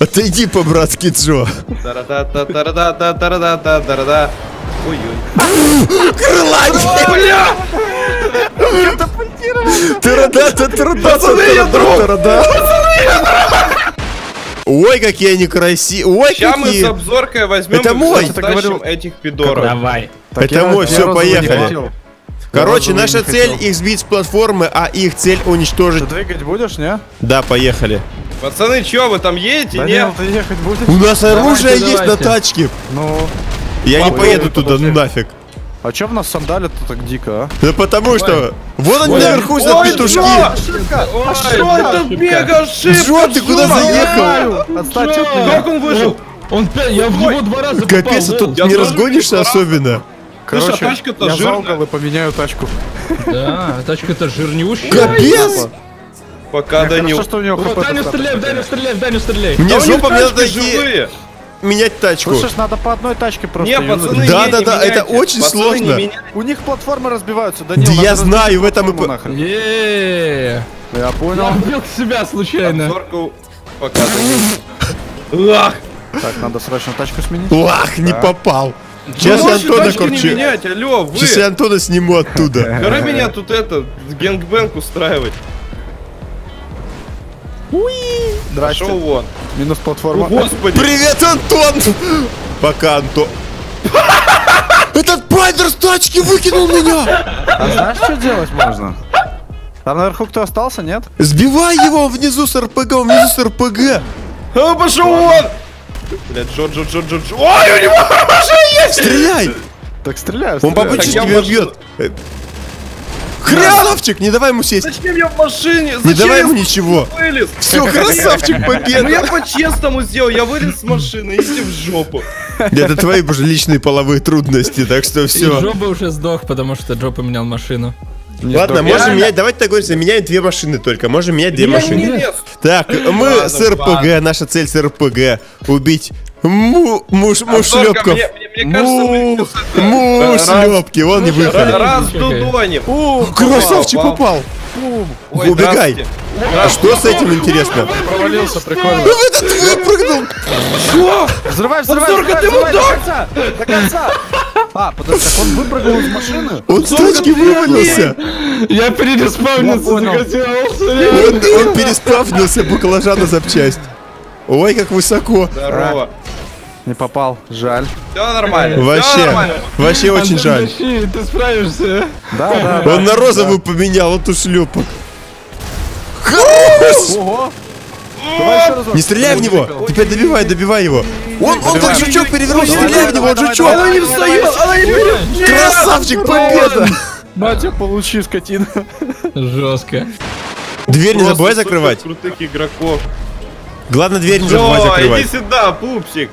Отойди по-братски, Джо. Ой-ой. Крылатик! Пацаны, я друг! Ой, какие они красивые. Ой, Сейчас мы с какие. обзоркой возьмем Это мой. этих пидоров. Давай. Это мой, все, поехали. Короче, наша цель их сбить с платформы, а их цель Ты уничтожить. двигать будешь, не? Да, поехали. Пацаны, чё, вы там едете? Данил, Нет? ты ехать будешь? У нас оружие Давайте, есть на тачке. Ну, Я не поеду туда, ну нафиг. а чё в нас сандалят-то так дико, а? Да потому что... Вот они наверху за петушки. Ой, Что это мега ошибка? Джо, ты куда заехал? Отстать от меня. Как он выжил? Он я в него два раза попал. Капец, а тут Я не разгонишься раз- особенно. Слушай, а Короче, тачка-то я за жирная. угол и поменяю тачку. Да, тачка-то жирнющая. Капец! Пока Данил. Хорошо, что у него хп Даню стреляй, Даню стреляй, Даню стреляй. Мне Да жопа, мне живые. менять тачку. Слышишь, надо по одной тачке просто Не, пацаны, Да, не, да, не да, меняйте. это очень Пацаны, сложно. не. У них платформы разбиваются. Да надо я знаю, в этом и... нахрен. Я Я понял. убил себя случайно. Обзорку пока. Ах! Так, надо срочно тачку сменить. Ах, не Да. попал. Сейчас я можете Антона, короче... менять, алло, вы! Сейчас я Антона сниму оттуда. Пора меня тут это, гэнгбэнг устраивать. Здрасте. Пошел вон. Минус О, платформа. господи! Привет, Антон! Пока, Антон. Этот пайдер с тачки выкинул меня! А знаешь, что делать можно? Там наверху кто остался, нет? Сбивай его внизу с РПГ, он внизу с РПГ. А, пошел вон! Блядь, Джо, Джо, Джо, Джо, Джо. Ой, у него оружие есть! Стреляй! Так стреляю, Он по я тебя бьет. Красавчик, не давай ему сесть. Зачем я в машине? Не Зачем давай я ему ничего. вылез? Все, красавчик, Ну я победа. по-честному сделал, я вылез с машины, иди в жопу. Это твои уже личные половые трудности, так что И все. Джо бы уже сдох, потому что Джо поменял машину. Ладно, сдох. можем менять, давайте договоримся, меняем две машины только, можем менять две Не, машины. не, не. Так, мы Ладно, с РПГ, ладно. наша цель с РПГ. Убить му, муж, Обзорка, мушлепков. мне- мне- мне кажется, мы Му, сейчас это- мушлепки, вон не выехали. Раз дудоним. Красавчик Попал. попал. Ой, Убегай. здравствуйте. А что с этим интересно? Провалился, прикольно. Этот выпрыгнул. Взрывай, взрывай, взрывай, ты взрывай, мудак! до конца, до конца. А, подожди, так он выпрыгнул из машины? Он с тачки вывалился. Я перереспавниться Я понял. захотел. Он, переспавнился баклажана запчасть. Ой, как высоко. Здорово. Не попал, жаль. Все нормально. Вообще, нормально. вообще очень жаль. Тащи, ты справишься. Да, да, да. Он на розовую поменял, он шлепок. Хорош! Ого. Не стреляй в него! Теперь добивай, добивай его! Он, он как жучок перевернулся, Давай, стреляй в него, он жучок! Она не встает, она не берет. Красавчик, победа! На тебя получи, скотина. Жестко. Дверь не забывай закрывать. крутых игроков. Главное, дверь не забывай Джо, иди закрывать. сюда, пупсик.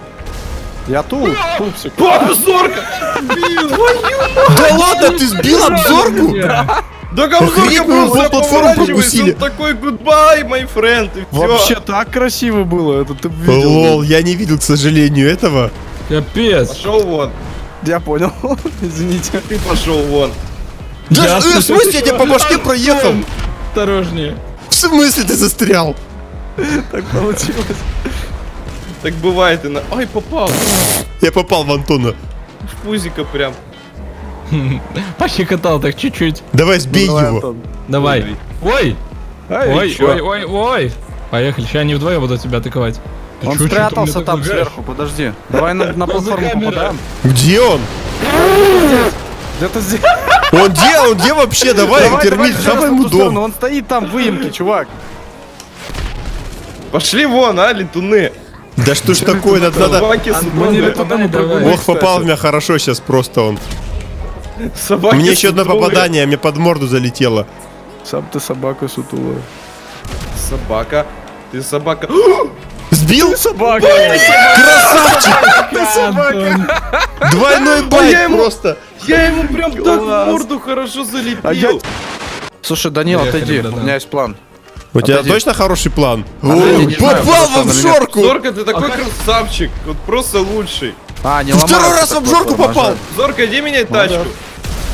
Я тут, пупсик. Папа, зорка! Да ладно, ты сбил обзорку? Да его просто платформу он такой goodbye, my friend, и все. Вообще так красиво было, это ты видел. Лол, я не видел, к сожалению, этого. Капец. Пошел вон, Я понял, извините. ты пошел вон. Да, э, в смысле, я тебе по башке проехал? Осторожнее. В смысле ты застрял? Так получилось. Так бывает и на... Ай, попал. Я попал в Антона. В пузика прям. Пощекотал так чуть-чуть. Давай, сбей Давай, его. Антон. Давай. Ой. Эй, Ой, чё? ой, ой, ой. Поехали, сейчас они вдвоем будут тебя атаковать. Ты Он чё, спрятался там лагаешь? сверху, подожди. Давай на, на платформу попадаем. Где он? Где-то здесь. Он где? Он где вообще? Давай, Давай, термит, давай, ему дом. Он стоит там в выемке, чувак. Пошли вон, а, летуны. Да что ж такое, надо, Ох, попал в меня хорошо сейчас просто он. Собаки Мне еще одно попадание, мне под морду залетело. Сам ты собака сутулая. Собака. Ты собака. Сбил? Собака! Антон. Двойной я байк ему- просто. Я ему прям так в морду хорошо А залепил. Слушай, Данил, отойди, у меня есть план. У тебя точно хороший план? Знаю, Попал в обжорку! Зорка, ты такой красавчик. Вот просто лучший. А, не Второй раз в обжорку попал! Зорка, иди менять тачку.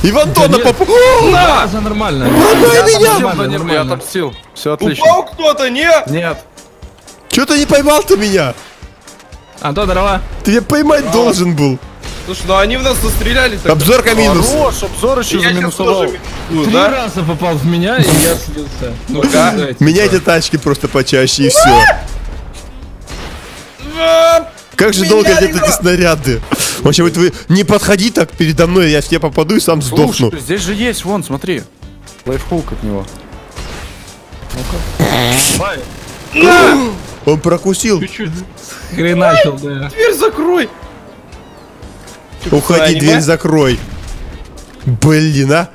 И в Антона нет. попал! Да, за нормально. Я меня! Нормально, Данил, я нормально. отомстил. Все отлично. Упал кто-то, не? Нет. Че ты не поймал ты меня? Антон, дрова. Ты меня поймать должен был. Слушай, ну они в нас настреляли тогда. Обзорка минус. Хорош, обзор еще Я заминусовал. тоже Три да? раза попал в меня, и я слился. Ну, Да. дайте. Меняйте тачки просто почаще и все. Как же долго летят эти снаряды? Вообще, вот вы не подходи так передо мной, я в тебя попаду и сам сдохну. Слушай, здесь же есть, вон, смотри. Лайфхук от него. Он прокусил. Хреначил, да. Дверь закрой! Уходи, аниме? дверь закрой. Блин, а?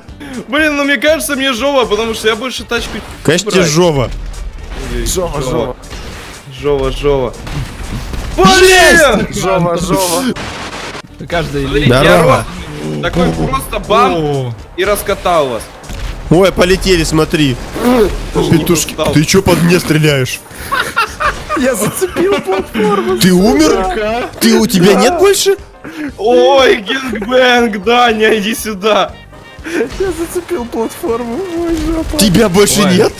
Блин, ну мне кажется, мне жова, потому что я больше тачку... Конечно, брать. тяжело. Жова, жова. Жова, жова. Блин! Жова, жова. Каждый я Здорово. Такой просто бам О, и раскатал вас. Ой, полетели, смотри. Петушки, ты чё под мне стреляешь? Я зацепил платформу. Ты умер? Ты у тебя нет больше? Ой, гингбэнг, Даня, иди сюда. Я зацепил платформу. Ой, жопа. Тебя больше Ой. нет?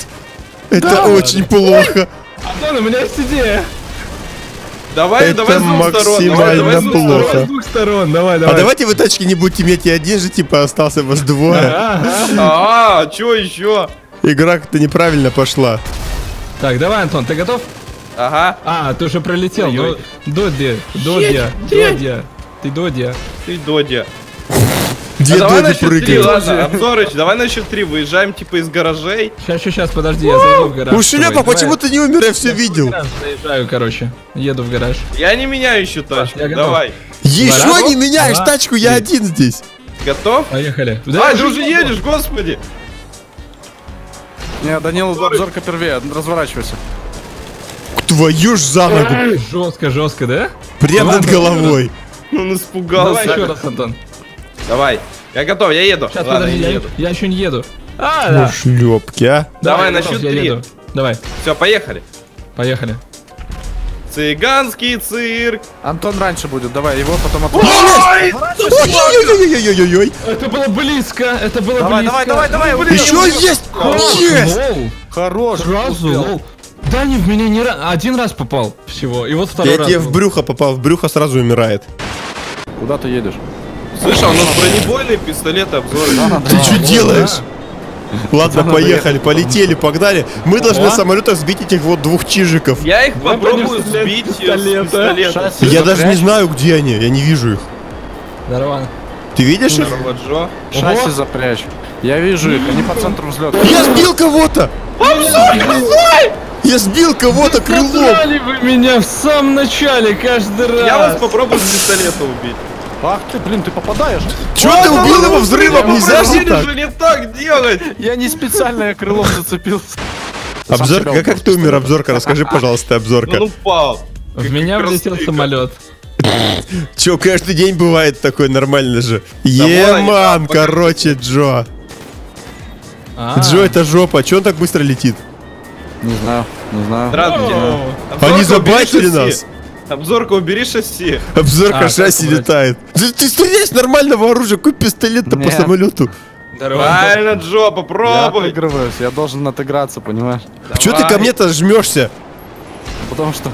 Это очень плохо. Антон, у меня есть идея. Давай, Это давай с двух сторон. Давай, давай с максимально двух плохо. сторон. Давай с двух сторон, давай, А давай. давайте вы тачки не будете иметь, я один же, типа, остался вас двое. А, чё еще? Игра как-то неправильно пошла. Так, давай, Антон, ты готов? Ага. А, ты уже пролетел. Додя, Додя, Додя. Ты Додя. Ты Додя. Где а давай на счет три, прыгает? ладно, Обзорыч, давай на счет три. Выезжаем типа из гаражей. Сейчас, сейчас, сейчас, подожди, я зайду в гараж. Давай, почему ты не умер? Я все видел. Заезжаю, короче. Еду в гараж. Я не меняю еще тачку. Давай. Еще не меняешь тачку, я один здесь. Готов? Поехали. А, ты уже едешь, господи. Не, Данил, обзорка первее, разворачивайся. Твою ж за ногу. Жестко, жестко, да? Давай, над головой. Он Давай испугался. еще раз, Антон. Давай. Я готов, я еду. Сейчас, Ладно, подожди, я я, еду. я еще не еду. А, да. Шлепки, а. Давай, на счет я три. еду. Давай, Все, поехали. поехали. Цыганский цирк. Антон раньше будет, давай, его потом от... Ой! Ой-ой-ой-ой-ой-ой. Это было близко, это было Давай, близко. давай, давай, давай, Еще есть! Есть! Хорош. сразу, лол. Даня в меня не раз, один раз попал всего, и вот второй Я раз. тебе в брюхо попал, в брюхо сразу умирает. Куда ты едешь? Слышь, а у нас бронебойный пистолет обзор. Ты что делаешь? Ладно, поехали, полетели, погнали. Мы должны самолетах сбить этих вот двух чижиков. Я их попробую сбить пистолета. Я даже не знаю, где они, я не вижу их. Здорово. Ты видишь их? Шасси запрячь. Я вижу их, они по центру взлета. Я сбил кого-то! Я сбил кого-то крылом! Вы меня в самом начале каждый раз. Я вас попробую с пистолета убить. Ах ты, блин, ты попадаешь? Че ты убил его взрывом? Нельзя же Попросили так! же не так делать. Я не специально, я крылом зацепился. Обзорка, как, как ты умер, обзорка? Расскажи, пожалуйста, обзорка. Он упал. В меня влетел самолет. Че, каждый день бывает такой нормально же. Еман, короче, Джо. А. Джо, это жопа. Че он так быстро летит? Не знаю, не знаю. Здравствуйте. Они забайтили нас. Обзорка, убери шасси. Обзорка А, шасси летает. Ты, ты стреляешь нормального оружия, какой пистолет-то по самолету? Правильно, Джо, Я попробуй. отыгрываюсь, я должен отыграться, понимаешь? Че ты ко Давай. мне-то жмешься? Потому что...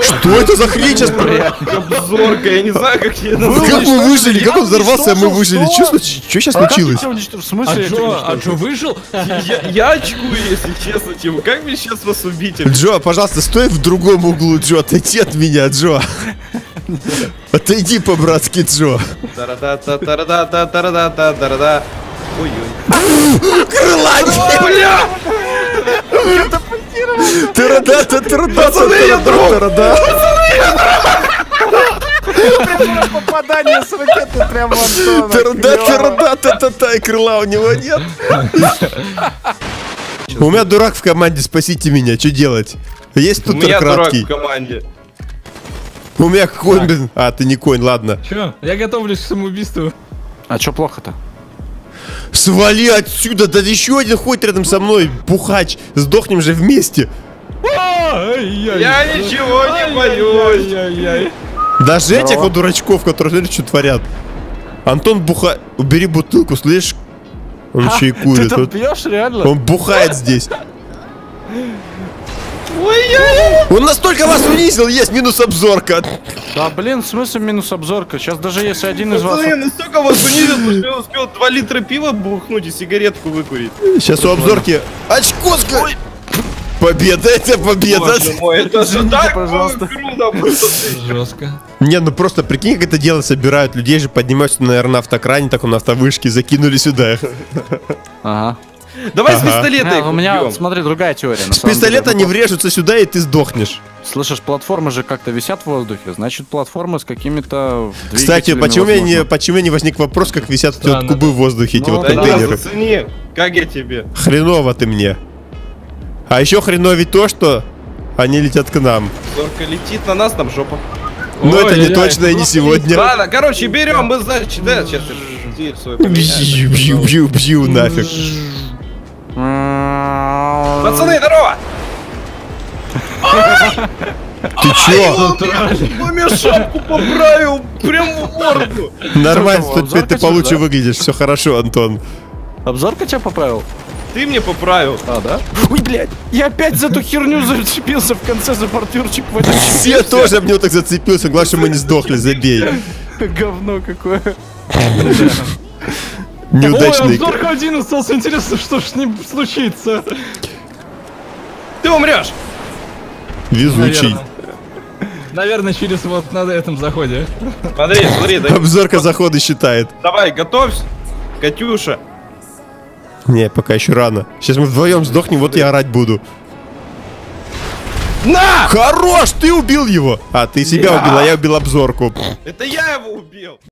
Что это за хрень сейчас? Обзорка, я не знаю, как я Как назвать. мы выжили? Как он взорвался, а мы выжили? Что Что сейчас А как случилось? В А смысле? а? Джо выжил? Я, очкую, если честно, типа. Как мне сейчас вас убить? Джо, пожалуйста, стой в другом углу, Джо. Отойди от меня, Джо. Отойди по-братски, Джо. Ой-ой. Крылатик! Бля! Тырада-та, тырада-та, Пацаны, я друг! тырада-та-рада. Попадание с ракеты прямо в Антона. Тырада-тырада-та-та-та, и крыла у него нет. У меня дурак в команде, спасите меня, что делать? Есть У тут меня дурак краткий. в команде. У меня конь. А, ты не конь, ладно. Че? Я готовлюсь к самоубийству. А чё плохо-то? Свали отсюда, да еще один ходит рядом со мной, пухач. Сдохнем же вместе. Я ничего не боюсь. Даже этих вот дурачков, которые смотрят, что творят. Антон буха... Убери бутылку, слышишь? Он еще и Ты курит. там Вот пьешь реально? Он бухает здесь. Ой-ой-ой! Он настолько вас унизил, есть минус обзорка. Да блин, в смысле минус обзорка? Сейчас даже если один из вас... Пацаны, настолько вас унизил, что я успел 2 литра пива бухнуть и сигаретку выкурить. Сейчас у обзорки очкоска. Победа, это победа. Боже мой, это же так пожалуйста. круто. Жестко. Не, ну просто прикинь, как это дело собирают. Людей же поднимаются, наверное, на автокране, так на автовышке, закинули сюда. Ага. Давай с пистолета Не, у меня, убьем. смотри, другая теория. на С самом деле. пистолета Ну, они врежутся сюда, и ты сдохнешь. Слышишь, платформы же как-то висят в воздухе, значит платформы с какими-то Кстати, почему меня не, почему меня не возник вопрос, как висят эти вот кубы в воздухе, эти Ну, вот Да не, контейнеры? зацени, как я тебе. Хреново ты мне. А еще хреновить то, что они летят к нам. Зорка летит на нас, там жопа. Но это не точно и не сегодня. Ладно, короче, берем, мы, значит, да, сейчас я. Бью, бью, бью, бью, нафиг. Пацаны, здорово! Ты чё? Мне шапку поправил прям в морду. Нормально, тут теперь ты получше выглядишь. Все хорошо, Антон. Обзорка тебя поправил? Ты мне поправил. А, да? Ой, блядь, я опять за эту херню зацепился в конце за бордюрчик в этом Я тоже об него так зацепился. Главное, что мы не сдохли, забей. говно какое. Ой, Неудачный. обзорка один остался. Интересно, что ж с ним случится. Ты умрешь. Везучий. Наверное. Наверное, через вот на этом заходе. Смотри, смотри, да- Обзорка заходы считает. давай, готовься. Катюша. Не, пока еще рано. Сейчас мы вдвоем сдохнем, вот я орать буду. На! Хорош, ты убил его. А, ты себя Я. убил, а я убил обзорку. Это я его убил.